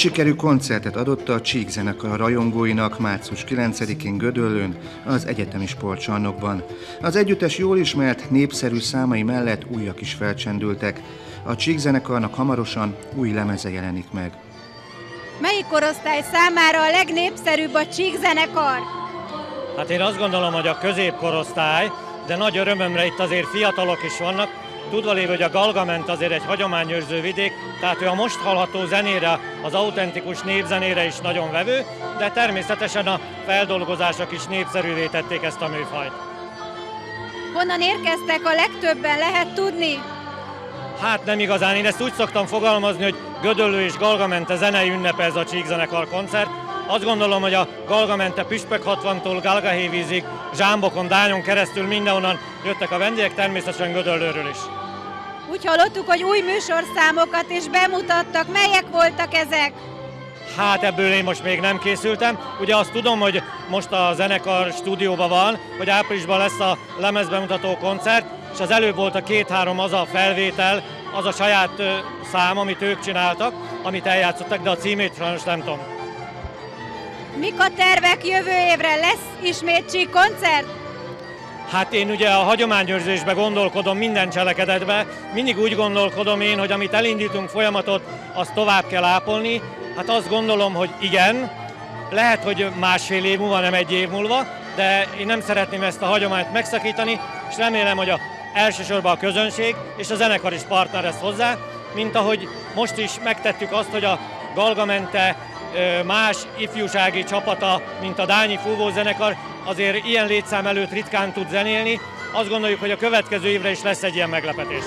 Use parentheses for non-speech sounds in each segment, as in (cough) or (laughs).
Sikerű koncertet adott a Csík zenekar rajongóinak március 9-én Gödöllőn, az egyetemi sportcsarnokban. Az együttes jól ismert, népszerű számai mellett újak is felcsendültek. A Csík zenekarnak hamarosan új lemeze jelenik meg. Melyik korosztály számára a legnépszerűbb a Csík zenekar? Hát én azt gondolom, hogy a középkorosztály, de nagy örömömre itt azért fiatalok is vannak, tudva lévő, hogy a Galgament azért egy hagyományőrző vidék, tehát ő a most hallható zenére, az autentikus népzenére is nagyon vevő, de természetesen a feldolgozások is népszerűvé tették ezt a műfajt. Honnan érkeztek a legtöbben, lehet tudni? Hát nem igazán, én ezt úgy szoktam fogalmazni, hogy Gödöllő és Galgamente zenei ünnepe ez a Csíkzenekar koncert. Azt gondolom, hogy a Galgamente Püspök 60-tól Galgahévízig, Zsámbokon, Dányon keresztül mindenonnan jöttek a vendégek, természetesen Gödöllőről is. Úgy hallottuk, hogy új műsorszámokat is bemutattak. Melyek voltak ezek? Hát ebből én most még nem készültem. Ugye azt tudom, hogy most a zenekar stúdióban van, hogy áprilisban lesz a lemezbemutató koncert, és az előbb volt a két-három az a felvétel, az a saját ö, szám, amit ők csináltak, amit eljátszottak, de a címét sajnos nem tudom. Mik a tervek jövő évre? Lesz ismét Csík koncert? Hát én ugye a hagyományőrzésbe gondolkodom minden cselekedetbe, mindig úgy gondolkodom én, hogy amit elindítunk folyamatot, azt tovább kell ápolni. Hát azt gondolom, hogy igen, lehet, hogy másfél év múlva, nem egy év múlva, de én nem szeretném ezt a hagyományt megszakítani, és remélem, hogy a, elsősorban a közönség és a zenekar is partner lesz hozzá, mint ahogy most is megtettük azt, hogy a Galgamente más ifjúsági csapata, mint a Dányi Fúvózenekar, azért ilyen létszám előtt ritkán tud zenélni. Azt gondoljuk, hogy a következő évre is lesz egy ilyen meglepetés.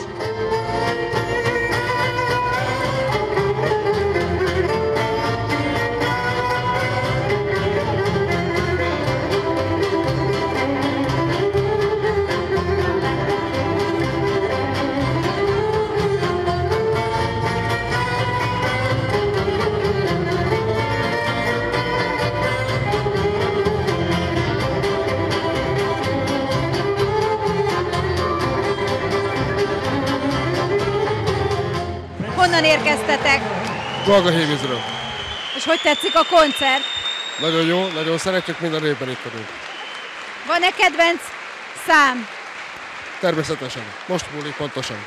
Galga Hévízről. És hogy tetszik a koncert? Nagyon jó, nagyon szeretjük, minden évben itt vagyunk. Van-e kedvenc szám? Természetesen. Most múlik pontosan.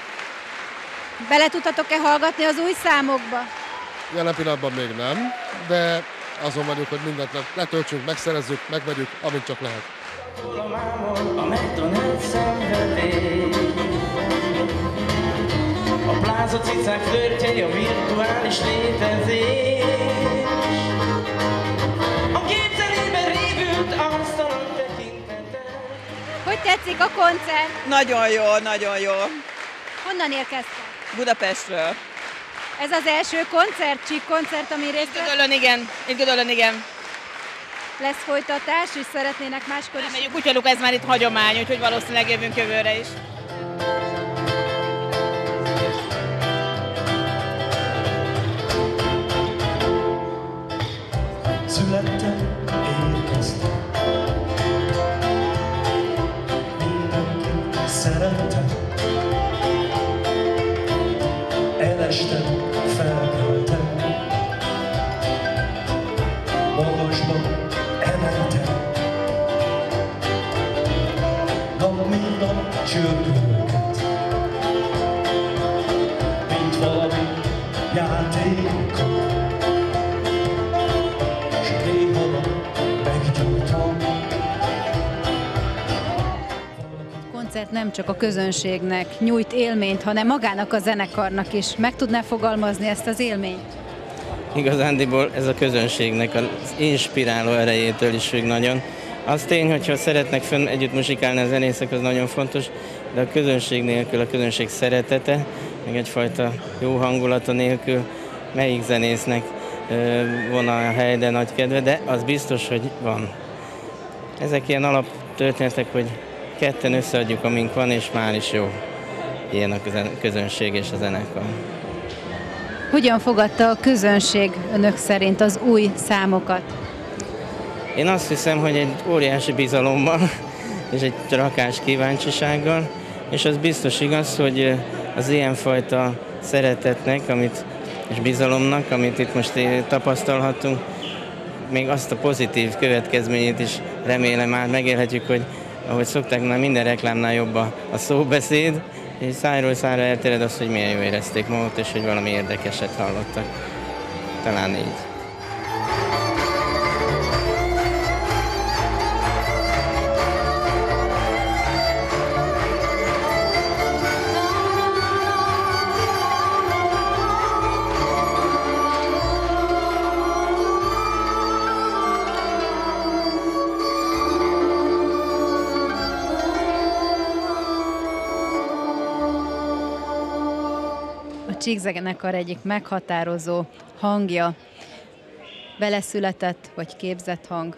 Bele tudtatok-e hallgatni az új számokba? Jelen pillanatban még nem, de azon vagyunk, hogy mindent le- letöltsünk, megszerezzük, megvegyük, amint csak lehet. A McDonald's szenvedély A cicák flörtjei, a virtuális létezés A képzelében révült asztalon tekintete Hogy tetszik a koncert? Nagyon jó, nagyon jó. Honnan érkeztek? Budapestről. Ez az első koncert, Csík koncert, ami részt vett? Gödöllön igen, itt Gödöllön igen. Lesz folytatás, és szeretnének máskor is. Reméljük, úgy halljuk, ez már itt hagyomány, úgyhogy valószínűleg jövünk jövőre is. Születtem, érkeztem Mindenkit szerettem Elestem, felkeltem Magasba koncert nem csak a közönségnek nyújt élményt, hanem magának a zenekarnak is. Meg tudná fogalmazni ezt az élményt? Igazándiból ez a közönségnek az inspiráló erejétől is függ nagyon. Az tény, hogyha szeretnek fönn együtt muzsikálni a zenészek, az nagyon fontos, de a közönség nélkül, a közönség szeretete, meg egyfajta jó hangulata nélkül melyik zenésznek ö, von a hely, de nagy kedve, de az biztos, hogy van. Ezek ilyen alaptörténetek, hogy ketten összeadjuk, amink van, és már is jó. Ilyen a közönség és a zenekar. Hogyan fogadta a közönség önök szerint az új számokat? Én azt hiszem, hogy egy óriási bizalommal (laughs) és egy rakás kíváncsisággal, és az biztos igaz, hogy az ilyenfajta szeretetnek, amit és bizalomnak, amit itt most tapasztalhatunk. Még azt a pozitív következményét is remélem már megélhetjük, hogy ahogy szokták, már minden reklámnál jobb a, a szóbeszéd, és szájról szára eltered azt, hogy milyen jó érezték magukat, és hogy valami érdekeset hallottak. Talán így. Csíkzenekar egyik meghatározó hangja, beleszületett vagy képzett hang?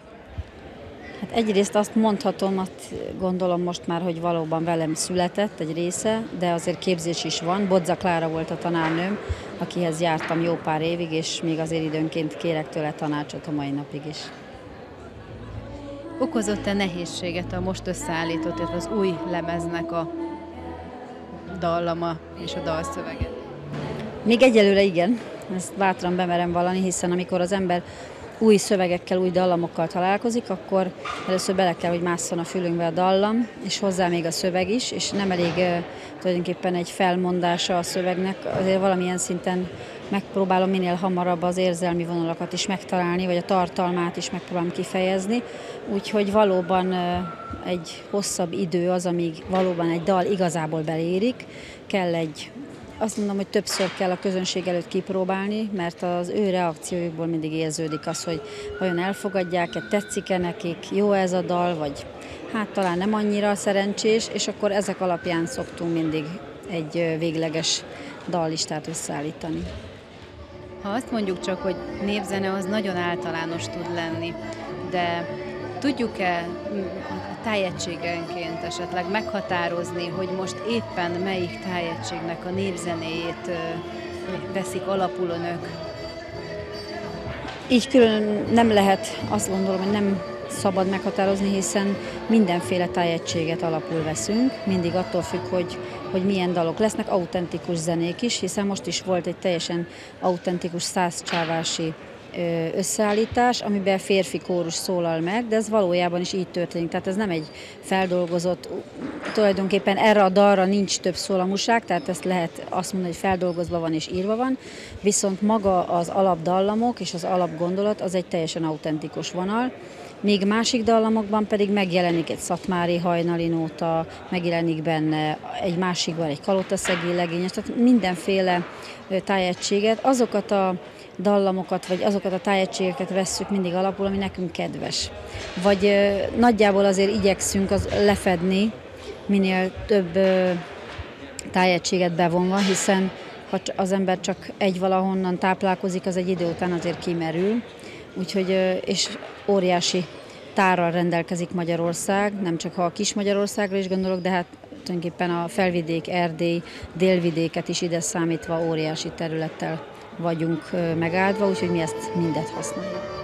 Hát egyrészt azt mondhatom, azt gondolom most már, hogy valóban velem született egy része, de azért képzés is van. Bodza Klára volt a tanárnőm, akihez jártam jó pár évig, és még azért időnként kérek tőle tanácsot a mai napig is. Okozott-e nehézséget a most összeállított, illetve az új lemeznek a dallama és a dalszövege? Még egyelőre igen, ezt bátran bemerem valani, hiszen amikor az ember új szövegekkel, új dallamokkal találkozik, akkor először bele kell, hogy másszon a fülünkbe a dallam, és hozzá még a szöveg is, és nem elég tulajdonképpen egy felmondása a szövegnek, azért valamilyen szinten megpróbálom minél hamarabb az érzelmi vonalakat is megtalálni, vagy a tartalmát is megpróbálom kifejezni, úgyhogy valóban egy hosszabb idő az, amíg valóban egy dal igazából belérik, kell egy azt mondom, hogy többször kell a közönség előtt kipróbálni, mert az ő reakciójukból mindig érződik az, hogy vajon elfogadják-e, tetszik-e nekik, jó ez a dal, vagy hát talán nem annyira szerencsés, és akkor ezek alapján szoktunk mindig egy végleges dallistát összeállítani. Ha azt mondjuk csak, hogy népzene, az nagyon általános tud lenni, de Tudjuk-e a tájegységenként esetleg meghatározni, hogy most éppen melyik tájegységnek a népzenéjét veszik alapul önök? Így külön nem lehet, azt gondolom, hogy nem szabad meghatározni, hiszen mindenféle tájegységet alapul veszünk, mindig attól függ, hogy, hogy milyen dalok lesznek, autentikus zenék is, hiszen most is volt egy teljesen autentikus százcsávási összeállítás, amiben férfi kórus szólal meg, de ez valójában is így történik. Tehát ez nem egy feldolgozott, tulajdonképpen erre a dalra nincs több szólamúság, tehát ezt lehet azt mondani, hogy feldolgozva van és írva van, viszont maga az alapdallamok és az alapgondolat az egy teljesen autentikus vonal, Míg másik dallamokban pedig megjelenik egy szatmári hajnali nóta, megjelenik benne egy másikban egy kalotaszegi legényes, tehát mindenféle tájegységet, azokat a dallamokat, vagy azokat a tájegységeket vesszük mindig alapul, ami nekünk kedves. Vagy nagyjából azért igyekszünk az lefedni minél több tájegységet bevonva, hiszen ha az ember csak egy valahonnan táplálkozik, az egy idő után azért kimerül. Úgyhogy, és óriási tárral rendelkezik Magyarország, nem csak ha a kis Magyarországra is gondolok, de hát tulajdonképpen a felvidék, Erdély, délvidéket is ide számítva óriási területtel vagyunk megáldva, úgyhogy mi ezt mindet használjuk.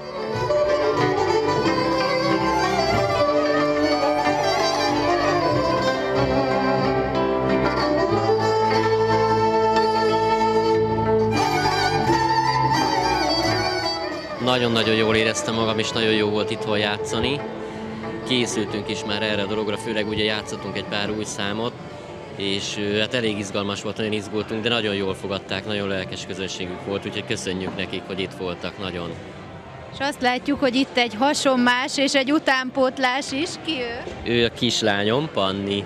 Nagyon-nagyon jól éreztem magam, és nagyon jó volt itthon játszani. Készültünk is már erre a dologra, főleg ugye játszottunk egy pár új számot, és hát elég izgalmas volt, nagyon izgultunk, de nagyon jól fogadták, nagyon lelkes közönségük volt, úgyhogy köszönjük nekik, hogy itt voltak nagyon. És azt látjuk, hogy itt egy hasonmás és egy utánpótlás is. Ki ő? Ő a kislányom, Panni.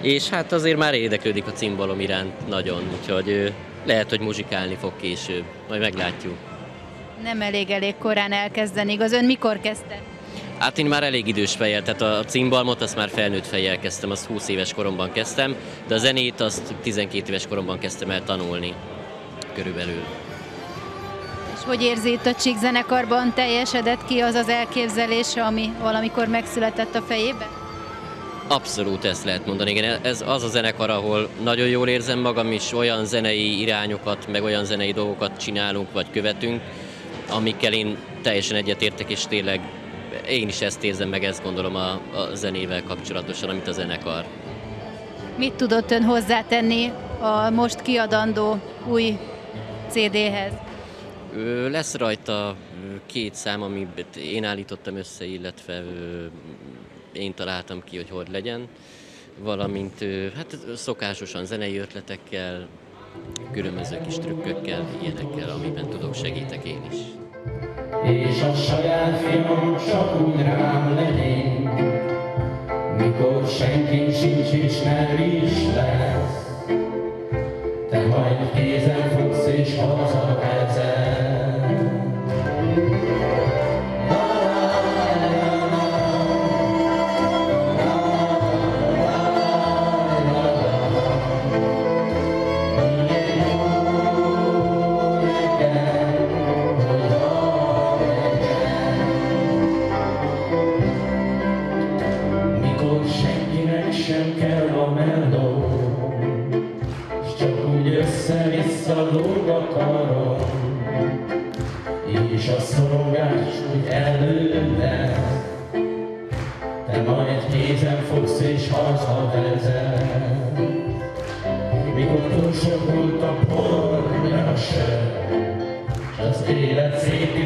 És hát azért már érdeklődik a cimbalom iránt nagyon, úgyhogy lehet, hogy muzsikálni fog később. Majd meglátjuk. Nem elég elég korán elkezdeni, igaz? Ön mikor kezdte? Hát én már elég idős fejjel, tehát a cimbalmot azt már felnőtt fejjel kezdtem, azt 20 éves koromban kezdtem, de a zenét azt 12 éves koromban kezdtem el tanulni körülbelül. És hogy érzi itt a Csík zenekarban teljesedett ki az az elképzelés, ami valamikor megszületett a fejében? Abszolút ezt lehet mondani, igen. Ez az a zenekar, ahol nagyon jól érzem magam is, olyan zenei irányokat, meg olyan zenei dolgokat csinálunk, vagy követünk, amikkel én teljesen egyetértek, és tényleg én is ezt érzem meg, ezt gondolom a, a zenével kapcsolatosan, amit a zenekar. Mit tudott ön hozzátenni a most kiadandó új CD-hez? Lesz rajta két szám, amit én állítottam össze, illetve én találtam ki, hogy hogy legyen, valamint hát szokásosan zenei ötletekkel, különböző kis trükkökkel, ilyenekkel, amiben tudok, segítek én is. És a saját fiam csak úgy rám legyén, mikor senki sincs és nem is lesz. Te majd kézen fogsz és hazavezel. Sem kell a melló, s csak úgy össze-vissza lóg a karom, és a szorongás úgy előtte, te majd kézen fogsz és hazavezel. Mikor túl sok volt a por, a sör, s az élet szép